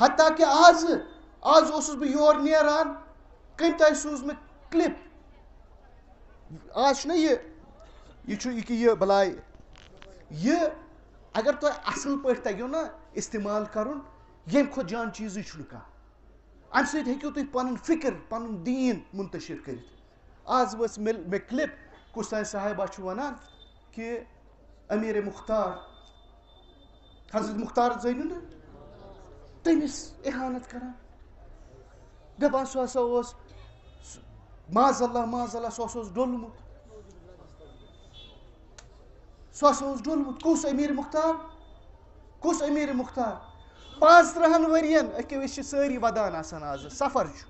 حتیٰ کہ آز آز اوسُس بہٕ یور نیران کٔمۍ تۄہہِ سوٗز مےٚ کِلِپ آز چھُنہ یہِ یہِ چھُ یہِ کہِ یہِ بلاے یہِ اگر تۄہہِ اَصٕل پٲٹھۍ تَگیو نا اِستعمال کَرُن ییٚمہِ کھۄتہٕ جان چیٖزٕے چھُنہٕ کانٛہہ اَمہِ سۭتۍ ہیٚکِو تُہۍ پَنُن فِکِر پَنُن دیٖن مُنتٔشِر کٔرِتھ آز وٲژ مےٚ مےٚ کِلِپ کُس تانۍ صاحبہ چھُ وَنان کہِ امیٖرے مُختار حضرت مُختار زٲنِو نہٕ تٔمِس اِحانت کَران دَپان سُہ ہسا اوس۔ ماز اللہ ماز اللہ سُہ ہسا اوس ڈوٚلمُت سُہ ہسا اوس ڈوٚلمُت کُس امیٖر مُختار؟ کُس امیٖر مُختار؟ پانٛژھ تٕرٛہن ؤرین أکیٛاہ أسۍ چھِ سٲری وَدان آسان آزٕ۔ سفر چھُ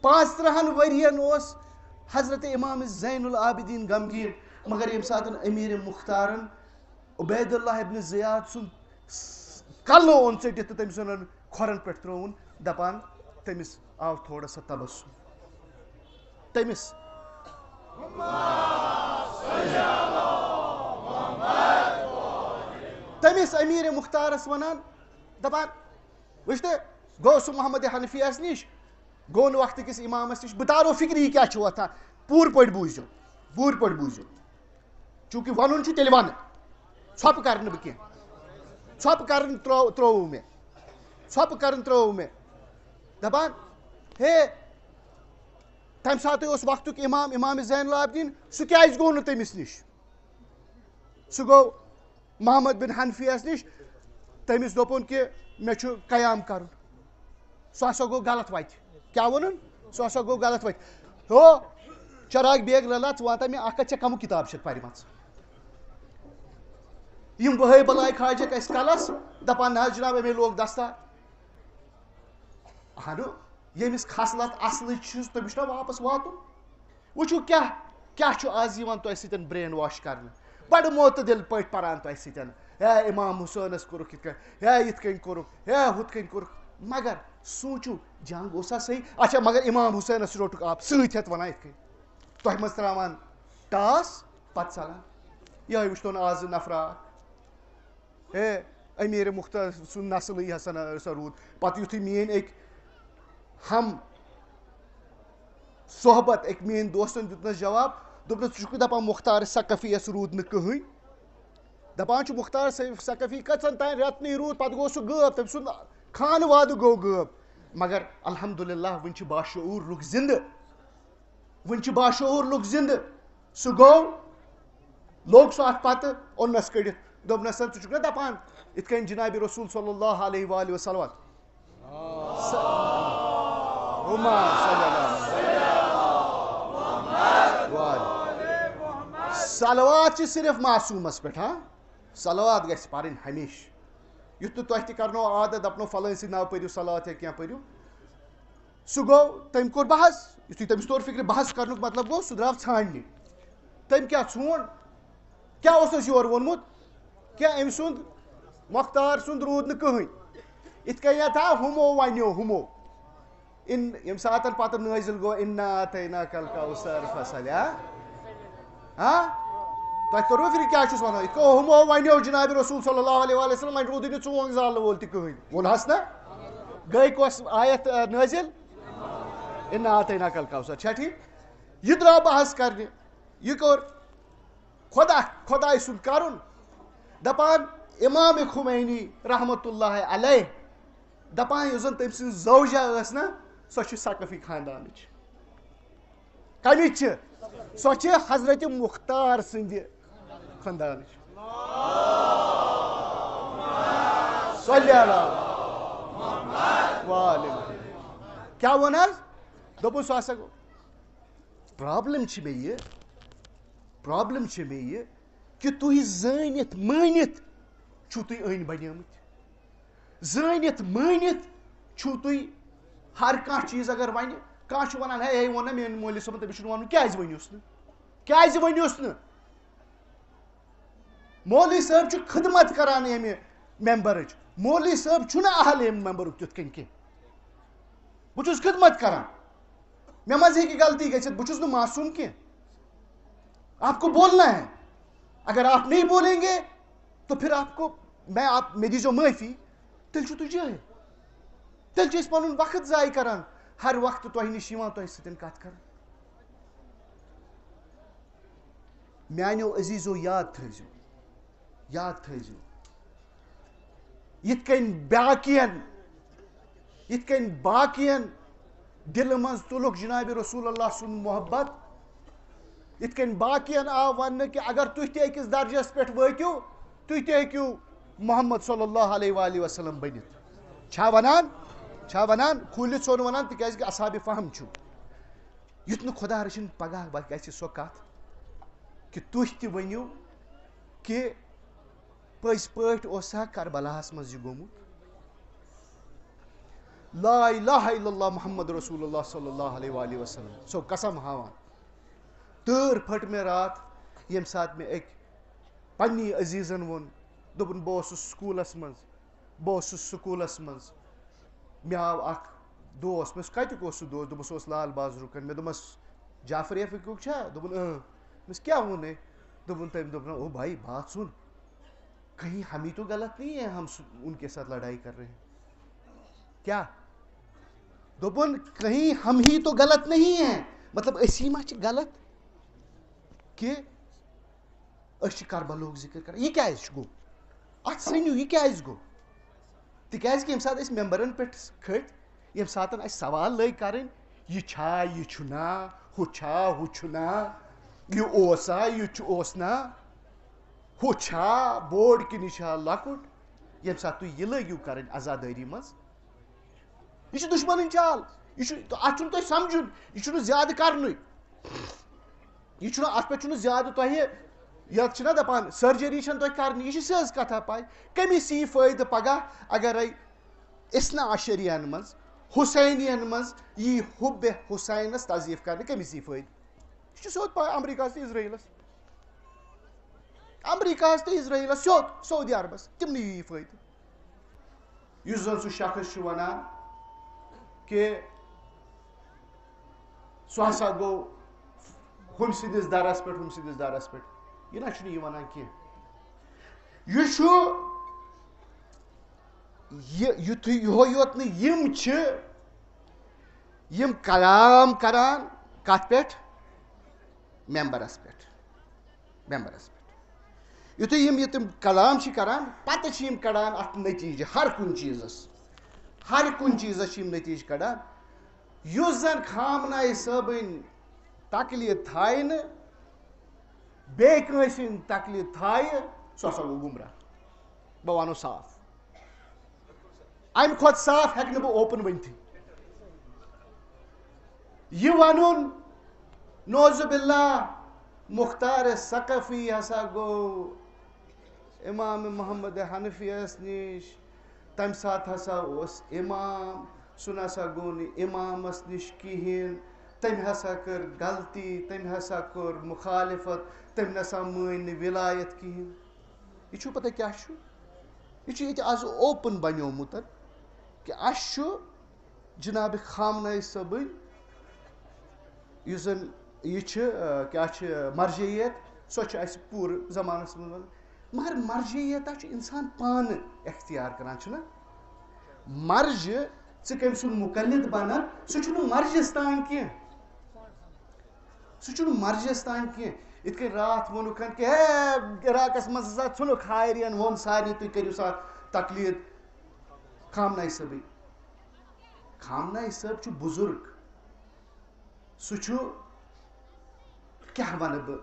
پانٛژھ تٕرٛہن ؤرین اوس۔ حضرت اِمام زین العابدیٖن غمگیٖر مگر ییٚمہِ ساتہٕ امیٖر مُختارن۔ عُبید اللہ ابنِ زیاد سُنٛد کَلہٕ اوٚن ژٔٹِتھ تہٕ تٔمِس ووٚنُن، کھۄرن پٮ۪ٹھ ترٛووُن۔ دَپان، تٔمِس آو تھوڑا سا تبسُم تٔمِس تٔمِس امیٖر مُختارَس وَنان، دَپان، وٕچھتہٕ، گوٚو سُہ محمد حنفیَس نِش، گوٚو نہٕ وقتہٕ کِس اِمامَس نِش۔ بہٕ تارو فِکرِ یہِ کیٛاہ چھُ وۄتھان؟ پوٗرٕ پٲٹھۍ بوٗزِو، پوٗرٕ پٲٹھۍ بوٗزِو۔ چوٗنٛکہِ وَنُن چھُ تیٚلہِ وَنہٕ، ژھۄپہٕ کَرٕ نہٕ بہٕ کیٚنٛہہ۔ ژھۄپہٕ کَرٕنۍ ترٛوو ترٛووُ مےٚ ژھۄپہٕ کَرٕنۍ ترٛووُ مےٚ دَپان ہے تَمہِ ساتہٕ اوس وقتُک اِمام اِمام زین العابدیٖن سُہ کیٛازِ گوٚو نہٕ تٔمِس نِش سُہ گوٚو محمد بِن حنفیَس نِش تٔمِس دوٚپُن کہِ مےٚ چھُ قیام کَرُن سُہ ہسا گوٚو غلط وَتہِ کیٛاہ ووٚنُن سُہ ہسا گوٚو غلط وَتہِ ہو چراغ بیگ لَلا ژٕ وَنتا مےٚ اکھ کَتھ ژےٚ کَمہٕ کِتاب چھَکھ پَرِمَژٕ یِم بہٲے بَلاے کھاجَکھ اَسہِ کَلَس دَپان نہ حظ جِناب لوگ دَستا۔ اَہنُ ییٚمِس کھسلَتھ اَصلٕچ چھُس تٔمِس چھُنہ واپَس واتُن۔ وٕچھِو کیٛاہ کیٛاہ چھُ آز یِوان تۄہہِ سۭتۍ برین واش کرن؟ کَرنہٕ بَڑٕ معتدِل پٲٹھۍ پَران تۄہہِ سۭتۍ ہے اِمام حُسینَس کوٚرُکھ یِتھ کٔنۍ ہے یِتھ کٔنۍ کوٚرُکھ ہے ہُتھ کٔنۍ کوٚرُکھ مگر سوٗنٛچِو جنٛگ اوسا صحیح؟ اچھا مگر اِمام حُسینَس روٚٹُکھ آب سۭتۍ ہٮ۪تھ وَنان یِتھ کٔنۍ تۄہہِ منٛز ترٛاوان ٹاس پَتہٕ ژَلان یِہوٚے وٕچھتون آزٕ نفرا۔ ہے امیٖر مُختار سُنٛد نسلٕے ہسا ہسا روٗد پَتہٕ یِتھُے میٲنۍ أکۍ ہم صحبت أکۍ میٲنۍ دوستَن دیُتنَس جواب دوٚپنَس ژٕ چھُکھ دَپان مُختار سقفیَس روٗد نہٕ کٕہٕنۍ۔ دَپان چھُ مُختار سقفی کٔژَن تانۍ رٮ۪تنٕے روٗد، پَتہٕ گوٚو سُہ غٲب، تٔمۍ سُنٛد خانہٕ وادٕ گوٚو غٲب۔ مگر الحمدُاللہ وٕنۍ چھِ باشعوٗر لُکھ زِندٕ۔ وٕنۍ چھِ باشعوٗر لُکھ زِندٕ۔ سُہ گوٚو لوٚگ سُہ اَتھ پَتہٕ اوٚننَس کٔڑِتھ۔ دوٚپنَس ژٕ چھُکھ نا دَپان یِتھ کٔنۍ جِنابِ رسوٗل صلی اللہ علیہ وَلہِ وسلم سلوات چھِ صرف معصوٗمَس پٮ۪ٹھ ہاں سلوات گژھِ پَرٕنۍ ہمیشہٕ یُتھ نہٕ تۄہہِ تہِ کَرنو عادت دَپنو فَلٲنۍ سٕنٛدۍ ناو پٔرِو سلات یا کینٛہہ پٔرِو سُہ گوٚو تٔمۍ کوٚر بحث یُتھُے تٔمِس توٚر فِکرِ بحث کَرنُک مطلب گوٚو سُہ درٛاو ژھانٛڈنہِ تٔمۍ کیٛاہ ژھونٛڈ کیٛاہ اوسُس یورٕ ووٚنمُت کیٛاہ أمۍ سُنٛد مۄختار سُنٛد روٗد نہٕ کٕہٕنۍ یِتھ کٔنٮ۪تھ ہا ہُمو وَنیو ہُمو اِن ییٚمہِ ساتہٕ پَتہٕ نٲزِل تینا کَلکا سر فصل ہاں تۄہہِ توٚروٕ فِکرِ کیٛاہ چھُس وَنان یِتھ کٔنۍ ہُمو وَنیو جِنابِ رسوٗل صلی اللہ علیہ وسلم وۄنۍ روٗدٕے نہٕ ژونٛگ زالنہٕ وول تہِ کٕہٕنۍ ووٚنہَس نہ گٔے کۄس آیَتھ نٲزِل اِنا تینا کَلکا سر چھا ٹھیٖک یہِ درٛاو بحث کَرنہِ یہِ کوٚر خۄدا خۄداے سُنٛد کَرُن دَپان اِمامِ خُمینی رحمتُہ اللہ علیہ، دَپان یُس زَن تٔمۍ سٕنٛز زوجا ٲس نہ، سۄ سقفی خاندانٕچ۔ کَمِچ چھِ، سۄ چھِ حضرتِ مُختار سٕنٛدِ خاندانٕچ۔ کیٛاہ ووٚن حظ دوٚپُن سُہ ہسا گوٚو، پرابلِم چھِ مےٚ یہِ، پرابلِم چھِ مےٚ یہِ کہِ تُہۍ زٲنِتھ مٲنِتھ چھُو تُہۍ أنۍ بَنیمٕتۍ زٲنِتھ مٲنِتھ چھُو تُہۍ ہر کانٛہہ چیٖز اگر وَنہِ کانٛہہ چھُ وَنان ہے ہے ووٚن نہ میٲنۍ مٲلِس صٲبن تٔمِس چھُنہٕ وَنُن کیٛازِ ؤنِوُس نہٕ کیٛازِ ؤنِوُس نہٕ مولوی صٲب چھُ خدمت کران ییٚمہِ میمبرٕچ مولوی صٲب چھُنہٕ اہل ییٚمہِ میمبرُک تیُتھ کٔنۍ کینٛہہ بہٕ چھُس خدمت کران مےٚ منٛز ہیٚکہِ غلطی گٔژھِتھ بہٕ چھُس نہٕ معصوٗم کینٛہہ آپ کو بولنا ہے اگر آپ نہیں بولیں گے تو پھر آپ کو میں، آپ مےٚ دیٖزیو معٲفی تیٚلہِ چھُو تُہۍ جٲہِل تیل چھِ أسۍ پَنُن وقت ضایع کران ہر وقتہٕ تۄہہِ نِش یِوان تۄہہِ سۭتۍ کَتھ کران میانیو عزیٖزو، یاد تھٲیزیو یاد تھٲیزیو یِتھ کٔنۍ باقین۔ یِتھ کٔنۍ باقین۔ دِلہٕ منٛز تُلُکھ جِنابِ رسول اللہ سُنٛد محبت۔ یِتھ کٔنۍ باقین آو وَننہٕ کہِ اگر تُہۍ تہِ أکِس درجس پٮ۪ٹھ وٲتِو، تُہۍ تہِ ہیٚکِو محمد صلی اللہ علیہ وآلہ وسلم بٔنِتھ۔ چھا وَنان؟ چھا وَنان؟ کھوٗلِتھ چھو نہٕ وَنان تِکیازِ کہِ اصابِ فہم چھُ۔ یُتھ نہٕ خۄدا رٔچھِنۍ پگہہ گژھِ سۄ کَتھ؟ کہِ تُہۍ تہِ ؤنِو کہِ پٔزۍ پٲٹھۍ اوسا کربلاہس منٛز یہِ گوٚمُت؟ لا اِلہ الا اللہ محمد رسول اللہ صلی اللہ علیہ وآلہ وسلم۔ سۄ قسم ہاوان۔ تۭر پھٔٹ مےٚ راتھ ییٚمہِ ساتہٕ مےٚ أکۍ پننی عزیٖزن ووٚن دوٚپُن بہٕ اوسُس سکوٗلس منٛز بہٕ اوسُس سکوٗلس منٛز۔ مےٚ آو اکھ دوس مےٚ دوٚپُس کَتیُک اوس سُہ دوس دوٚپُس سُہ اوس لال بازرُک مےٚ دوٚپمَس جعفر یفقُک چھا؟ دوٚپُن اۭں دوٚپمَس کیٛاہ ووٚنُے دوٚپُن تٔمۍ دوٚپ او بھائی بات سُن۔ کہیں ہم ہی تو غلط نہیں ہے ہم ان کے ساتھ لڑائی کر رہے ہیں۔ کیا؟ دوپن کہیں ہم ہی تو غلط نہیں ہیں۔ مطلب اسی ما چھ غلط کہ اس چھ کربلوک ذکر کر یہ کیا گو ات سنیو یہ کیا گو تکیاز کہ یم سات اس ممبرن پٹ کھٹ یم ساتن اس سوال لئی کرن یہ چھا یہ چھنا ہو چھا ہو چھنا یہ اوسا یہ چھ اوسنا ہو چھا بوڑ کن یہ لکٹ یم سات تھی یہ لگو کرن ازاداری مز یہ دشمن چال یہ ات تھی سمجھن یہ زیادہ کرن یہ ات پہ زیادہ تہ یت دپان سرجری تھی کرنی یہ سز کتھا پائی کمس یہ فائدہ پگہ اگر اسنا عشرین مز حسینین مز یہ حب حسینس تذیف کرنے کمس یہ فائدہ یہ سیود پائی امریکہ تو اسرائیلس امریکہ تو اسرائیلس سیود سعودی عربس تمن یہ فائدہ اس زن سہ شخص ونان کہ سہ ہسا گو ہم سندس درس پہ ہم سندس درس پہ یہ نہ یہ ونان کی یہ یتھ یوت یم یم کلام کران کت پہ ممبرس پہ ممبرس پہ یتھے یم یہ تم کلام کران پتہ یم کڑان ات نتیجہ ہر کن چیزس ہر کن چیزس یم نتیجہ کڑان اس زن خامنائے صٲبٕنۍ تکلیٖف تھایہِ نہٕ بیٚیہِ کٲنٛسہِ ہٕنٛدۍ تھایہِ سُہ ہسا گوٚو گُمراہ بہٕ وَنو صاف۔ اَمہِ کھۄتہٕ صاف ہٮ۪کہٕ نہٕ بہٕ اوپن ؤنتھٕے یہِ وَنُن نوزُب اللہ مختار ثقفی ہسا گوٚو اِمام محمد حنفیَس نِش تَمہِ ساتہٕ ہسا اوس اِمام سُہ نسا گوٚو نہٕ اِمامَس نِش کِہیٖنۍ تٔمۍ ہسا کٔر غلطی تٔمۍ ہسا کوٚر مُخالِفت تٔمۍ نسا مٲنۍ نہٕ وِلایت کِہیٖنۍ۔ یہِ چھُو پَتہ کیٛاہ چھُ؟ یہِ چھُ ییٚتہِ آز اوپُن بَنیومُت کہِ اَسہِ چھُ جِنابِ خامناے صٲبٕنۍ، یُس زَن یہِ چھِ کیٛاہ چھِ مرجیت سۄ چھِ اَسہِ پوٗرٕ منٛز۔ مگر مرجیتا چھُ اِنسان پانہٕ اختیار کَران چھُنہ مرجہِ ژٕ کٔمۍ سُنٛد مُقلِد بَنان سُہ چھُنہٕ تام کینٛہہ۔ سُہ چھُنہٕ مرجَس تام کینٛہہ یِتھ کٔنۍ راتھ ووٚنُکھ کہِ ہے عراقَس منٛز ہسا ژھٕنُکھ ہارٮ۪ن ووٚن سارنٕے تُہۍ کٔرِو سا تکلیٖد خامناے صٲبٕے خامناے صٲب چھُ بُزرگ۔ سُہ چھُ کیٛاہ وَنہٕ بہٕ۔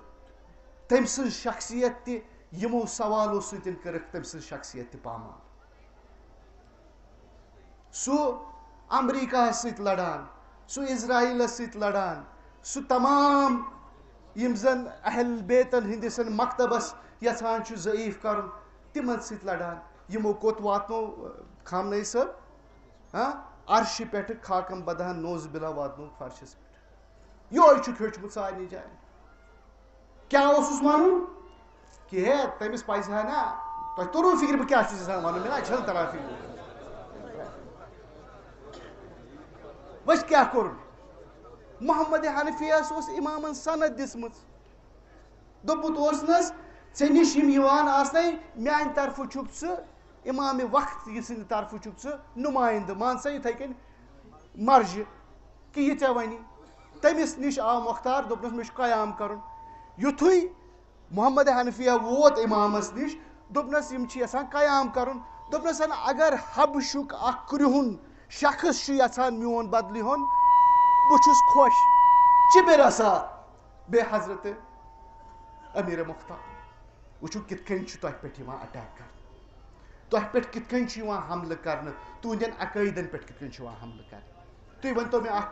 تٔمۍ سٕنٛز شخصیت تہِ یِمو سوالو سۭتۍ کٔرٕکھ تٔمۍ سٕنٛز شخصیت تہِ پامال سُہ امریکہس سۭتۍ لڑان سُہ اسرایلس سۭتۍ لڑان۔ سُہ تمام یم زن اہل بیتن ہندس مکتبس یژھان چھُ ضعیف کرُن تِمن سۭتۍ لڑان یِمو کوٚت واتنو خامنٲے صٲب ہاں عرشہِ پٮ۪ٹھٕ خاکم بدہن نوز بِلا واتنووُکھ فرشس پٮ۪ٹھ یہوے چھُکھ ہیوٚچھمُت سارنٕے جاین کیٛاہ اوسُس وَنُن کہِ ہے تٔمِس پزِ ہا نا تۄہہِ توٚروٕ فِکرِ بہٕ کیٛاہ چھُس یژھان وَنُن مےٚ نہ چھَنہٕ تران فِکرِ وٕچھ کیٛاہ کوٚرُن محمد حنفیَس اوس اِمامن سند دِژمٕژ دوٚپمُت اوس نہٕ حظ ژےٚ نِش یِم یِوان آسنے میانہِ طرفہٕ چھُکھ ژٕ امام وقت یہ سند طرف چھک ژٕ نمائندٕ مان سا یِتھَے کٔنۍ مرجہِ کہ یہ ژےٚ وَنی تٔمِس نِش آو مۄختار دوٚپنَس مےٚ چھُ قیام کَرُن یُتھُے محمد حنفیہ ووت اِمامَس نِش دوٚپنَس یِم چھِ یَژھان قیام کَرُن دوٚپنَس اگر حبشُک اکھ کرٛہُن شخص چھُ یَژھان میون بدلہِ ہُن بہٕ چھُس خۄش چِبِر ہسا بیٚیہِ حضرت امیٖر مختار وٕچھِو کِتھ کٔنۍ چھُ تۄہہِ پٮ۪ٹھ یِوان اَٹیک کَرنہٕ تۄہہِ پٮ۪ٹھ کِتھ کٔنۍ چھُ یِوان حملہٕ کَرنہٕ تُہنٛدٮ۪ن عقٲیدَن پٮ۪ٹھ کِتھ کٔنۍ چھُ یِوان حملہٕ کَرنہٕ تُہۍ ؤنۍتو مےٚ اَکھ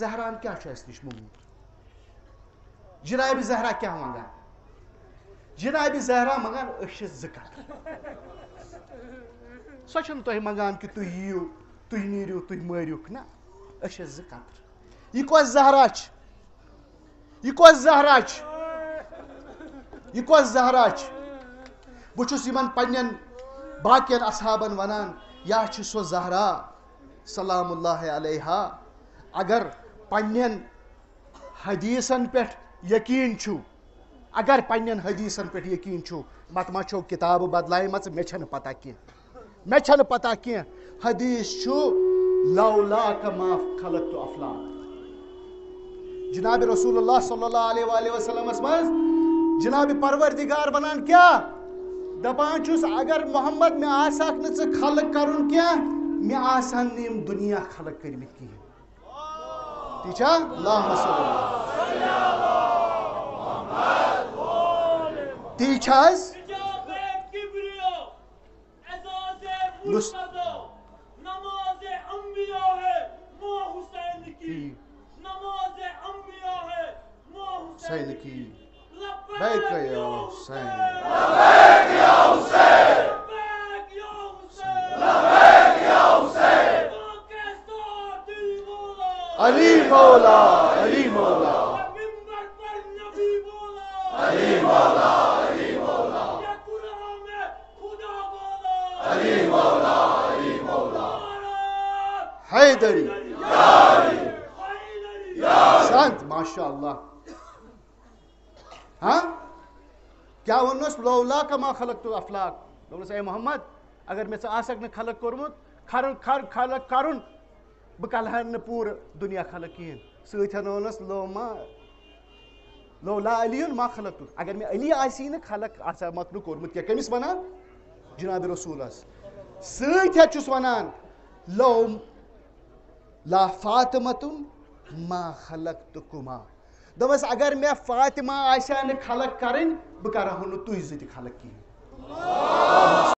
زہران کیٛاہ چھُ اَسہِ نِش موٚنگمُت زہرا کیٛاہ منٛگان جِنابِ زہرا منٛگان أسۍ چھِ زٕ قطرٕ سۄ چھَنہٕ تُہۍ نیٖرِو تُہۍ مٲرِوُکھ نہ أسۍ چھِ زٕ قطرٕ یہِ کۄس زہرا چھِ یہِ کۄس زہرا چھِ یہِ کۄس زہرا چھِ بہٕ چھُس یِمن پننٮ۪ن باقین اصحابن ونان یا چھِ سۄ زہرا سلام اللہ علیہ اگر پننٮ۪ن حدیٖثن پٮ۪ٹھ یقیٖن چھُو اگر پننٮ۪ن حدیٖثن پٮ۪ٹھ یقیٖن چھُو مت ما چھو کِتابہٕ بدلایمژٕ مےٚ چھنہٕ پتہ کینٛہہ مےٚ چھنہٕ پتہ کینٛہہ حدیٖث چھُ لو لاک معاف خلق تو افلاق جناب رسول اللہ صلی اللہ علیہ وآلہ وسلمس منٛز جناب پروردگار ونان کیٛاہ دپان چھُس، اگر محمد مےٚ آسہَکھ نہٕ ژٕ خلق کرُن کینٛہہ مےٚ آسہٕ ہن نہٕ یِم دُنیا خلق کٔرمٕتۍ کِہیٖنۍ ٹھیٖک چھا تی چھا حظ یُس حسین کی۔ بیک یا حسین۔ علی مولا علی مولا۔ علی مولا علی مولا علی مولا علی مولا حیدری شانت ماشاء اللہ ہاں کیا ونس لولا کما خلق تو افلاق دوپنس اے محمد اگر مےٚ ژٕ آسکھ نہٕ خلق کوٚرمُت کھرُن کھر خلق کرُن بہٕ کلہن نہٕ پوٗرٕ دُنیا خلق کِہیٖنۍ سۭتۍ ہن ووٚنس لو ما لولا علی یُن ما خلق تُل اگر مےٚ علی آسی نہٕ خلق آسہِ ہا لا فاطمتن ما خلق تہٕ کُما دوٚپمَس اگر میں فاطمہ آسہِ خلق کرٕنۍ بہٕ کرہو نہٕ تُہۍ زٕ خلق کِہیٖنۍ